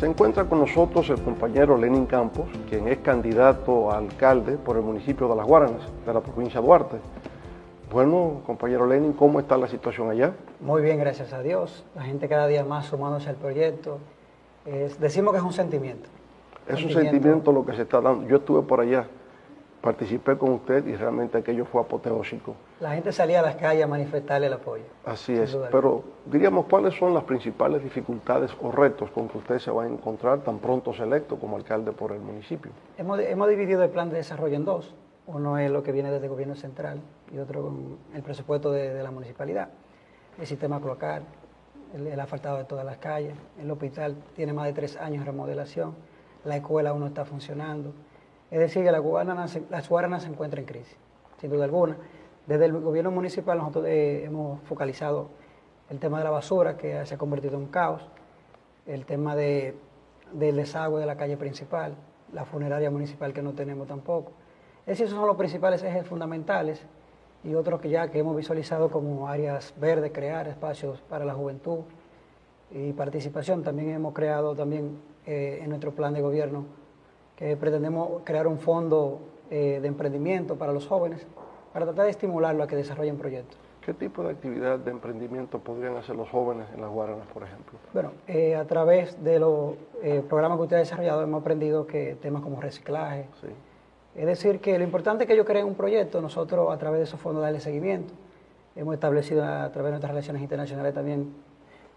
Se encuentra con nosotros el compañero Lenin Campos, quien es candidato a alcalde por el municipio de Las Guaranas, de la provincia de Duarte. Bueno, compañero Lenin, ¿cómo está la situación allá? Muy bien, gracias a Dios. La gente cada día más sumándose al proyecto. decimos que es un sentimiento. Es un sentimiento lo que se está dando. Yo estuve por allá, participé con usted y realmente aquello fue apoteósico. La gente salía a las calles a manifestarle el apoyo. Así es, pero diríamos, ¿cuáles son las principales dificultades o retos con que usted se va a encontrar tan pronto electo como alcalde por el municipio? Hemos, hemos dividido el plan de desarrollo en dos. Uno es lo que viene desde el gobierno central y otro con el presupuesto de, la municipalidad. El sistema cloacal, el, el asfaltado de todas las calles, el hospital tiene más de tres años de remodelación, la escuela aún no está funcionando. Es decir, que la Guarana, las Guaranas se encuentra en crisis, sin duda alguna. Desde el gobierno municipal nosotros eh, hemos focalizado el tema de la basura, que se ha convertido en un caos, el tema de, del desagüe de la calle principal, la funeraria municipal que no tenemos tampoco. Esos son los principales ejes fundamentales y otros que ya que hemos visualizado como áreas verdes, crear espacios para la juventud y participación. También hemos creado también eh, en nuestro plan de gobierno que pretendemos crear un fondo eh, de emprendimiento para los jóvenes para tratar de estimularlo a que desarrollen proyectos. ¿Qué tipo de actividad de emprendimiento podrían hacer los jóvenes en las Guaranas, por ejemplo? Bueno, eh, a través de los programas que usted ha desarrollado hemos aprendido que temas como reciclaje, sí es decir, que lo importante es que ellos creen un proyecto, nosotros a través de esos fondos darle seguimiento. Hemos establecido a través de nuestras relaciones internacionales también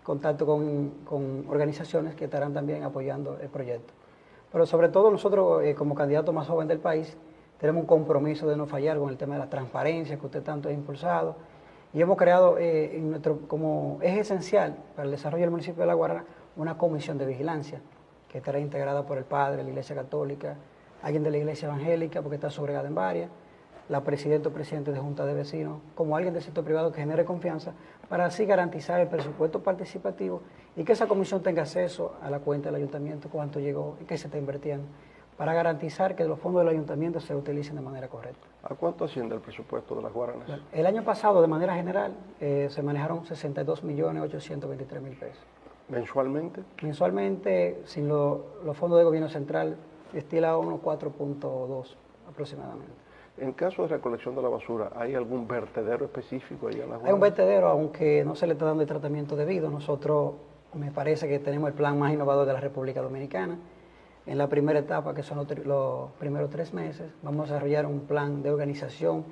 contacto con, organizaciones que estarán también apoyando el proyecto. Pero sobre todo nosotros, eh, como candidato más joven del país, tenemos un compromiso de no fallar con el tema de la transparencia que usted tanto ha impulsado. Y hemos creado eh, como eje esencial para el desarrollo del municipio de La Guarana una comisión de vigilancia que estará integrada por el padre, la Iglesia Católica, alguien de la iglesia evangélica, porque está sobregada en varias, la presidenta o presidente de junta de vecinos, como alguien del sector privado que genere confianza, para así garantizar el presupuesto participativo y que esa comisión tenga acceso a la cuenta del ayuntamiento, cuánto llegó y qué se está invirtiendo, para garantizar que los fondos del ayuntamiento se utilicen de manera correcta. ¿A cuánto asciende el presupuesto de las Guaranas? el año pasado, de manera general, eh, se manejaron 62 millones 823 mil pesos. ¿Mensualmente? Mensualmente, sin los fondos de gobierno central, estila unos 4.2 aproximadamente. En caso de recolección de la basura, ¿hay algún vertedero específico ahí en la Hay un vertedero, aunque no se le está dando el tratamiento debido. Nosotros, me parece que tenemos el plan más innovador de la República Dominicana. En la primera etapa, que son los, primeros tres meses, vamos a desarrollar un plan de organización,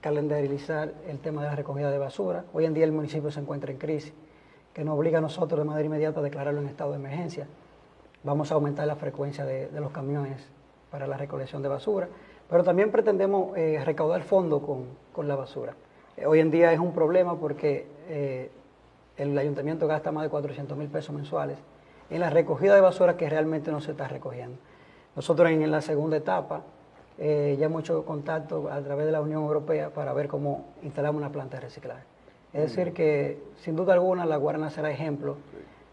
calendarizar el tema de la recogida de basura. Hoy en día el municipio se encuentra en crisis, que nos obliga a nosotros de manera inmediata a declararlo en estado de emergencia vamos a aumentar la frecuencia de, los camiones para la recolección de basura, pero también pretendemos eh, recaudar fondos con, la basura. Eh, hoy en día es un problema porque eh, el ayuntamiento gasta más de 400 mil pesos mensuales en la recogida de basura que realmente no se está recogiendo. Nosotros en, la segunda etapa ya hemos hecho contacto a través de la Unión Europea para ver cómo instalamos una planta de reciclaje. Es decir, que sin duda alguna la Guarana será ejemplo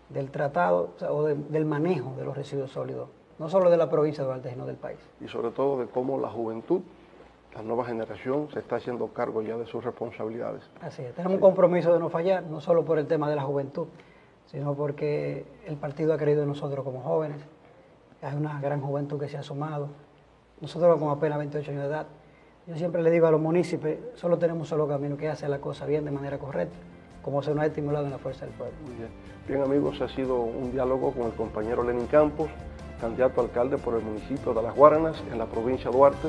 del tratado o, del manejo de los residuos sólidos, no solo de la provincia de Duarte, sino del país. Y sobre todo de cómo la juventud, la nueva generación, se está haciendo cargo ya de sus responsabilidades. Así es, tenemos un compromiso de no fallar, no solo por el tema de la juventud, sino porque el partido ha creído en nosotros como jóvenes, hay una gran juventud que se ha sumado, nosotros con apenas 28 años de edad, yo siempre le digo a los municipios, solo tenemos un solo camino, que hacer la cosa bien, de manera correcta como se nos ha estimulado en la Fuerza del Pueblo. Muy bien. Bien amigos, ha sido un diálogo con el compañero Lenin Campos, candidato a alcalde por el municipio de Las Guaranas, en la provincia de Duarte,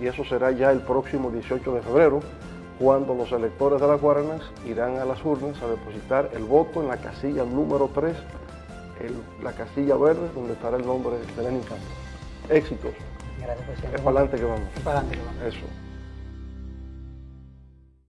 y eso será ya el próximo 18 de febrero, cuando los electores de Las Guaranas irán a las urnas a depositar el voto en la casilla número 3, la casilla verde, donde estará el nombre de Lenin Campos. Éxitos. Gracias, presidente. Es para adelante que vamos. Es para adelante que vamos. Eso.